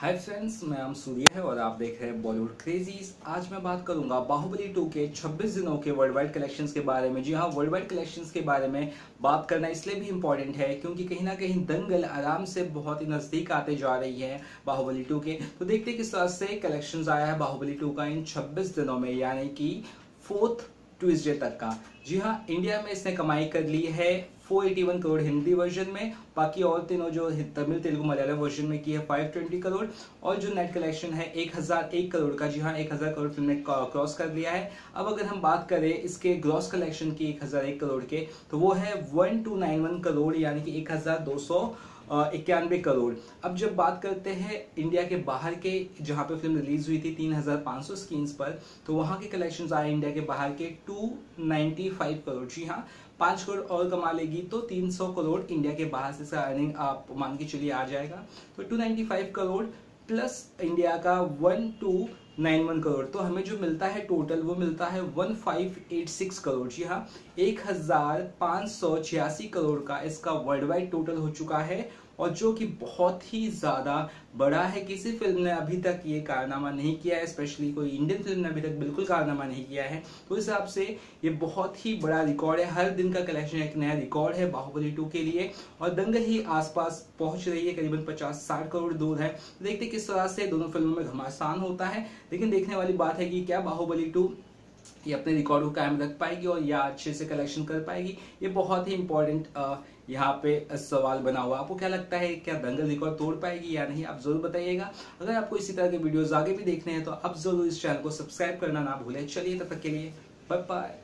Hi friends मैं आम सूर्य है और आप देख रहे हैं बॉलीवुड क्रेजीज आज मैं बात करूँगा बाहुबली 2 के 26 दिनों के वर्ल्ड वाइड कलेक्शंस के बारे में। जी हाँ वर्ल्ड वाइड कलेक्शंस के बारे में बात करना इसलिए भी इम्पोर्टेंट है क्योंकि कहीं ना कहीं दंगल आराम से बहुत ही नज़दीक आते जा रही है बाहुबली टू के। तो देखते किस तरह से कलेक्शन आया है बाहुबली टू का इन छब्बीस दिनों में, यानी कि फोर्थ ट्यूजडे तक का। जी हाँ इंडिया में इसने कमाई कर ली है 481 करोड़ हिंदी वर्जन में, बाकी और तीनों जो तमिल, तेलुगु, मलयालम वर्जन में की है 520 करोड़, और जो नेट कलेक्शन है 1001 करोड़ का, जी हाँ 1000 करोड़ फ़िल्म ने क्रॉस कर लिया है। अब अगर हम बात करें इसके ग्रॉस कलेक्शन की 1001 करोड़ के तो वो है 1291 करोड़, यानी कि एक हज़ार दो सौ इक्यानवे करोड़। अब जब बात करते हैं इंडिया के बाहर के जहाँ पे फ़िल्म रिलीज़ हुई थी 3,500 स्क्रीन पर तो वहाँ के कलेक्शन आए इंडिया के बाहर के 295 करोड़। जी हाँ पाँच करोड़ और कमा लेगी तो 300 करोड़ इंडिया के बाहर से इसका अर्निंग आप मान के चलिए आ जाएगा। तो 295 करोड़ प्लस इंडिया का one two nine one crore. तो हमें जो मिलता है टोटल वो मिलता है one five eight six crore. जी हाँ एक हज़ार पाँच सौ छियासी करोड़ का इसका वर्ल्ड वाइड टोटल हो चुका है और जो कि बहुत ही ज़्यादा बड़ा है। किसी फ़िल्म ने अभी तक ये कारनामा नहीं किया है स्पेशली कोई इंडियन फ़िल्म ने अभी तक बिल्कुल कारनामा नहीं किया है। तो इस हिसाब से ये बहुत ही बड़ा रिकॉर्ड है। हर दिन का कलेक्शन एक नया रिकॉर्ड है बाहुबली टू के लिए और दंगल ही आसपास पहुँच रही है। करीबन पचास साठ करोड़ दूर है। देखते किस तरह से दोनों फ़िल्मों में घमासान होता है। लेकिन देखने वाली बात है कि क्या बाहुबली टू ये अपने रिकॉर्ड को कायम रख पाएगी और या अच्छे से कलेक्शन कर पाएगी? ये बहुत ही इंपॉर्टेंट यहाँ पे सवाल बना हुआ आपको क्या लगता है, क्या दंगल रिकॉर्ड तोड़ पाएगी या नहीं? आप ज़रूर बताइएगा। अगर आपको इसी तरह के वीडियोस आगे भी देखने हैं तो आप ज़रूर इस चैनल को सब्सक्राइब करना ना भूलें। चलिए, तब तक के लिए बाय बाय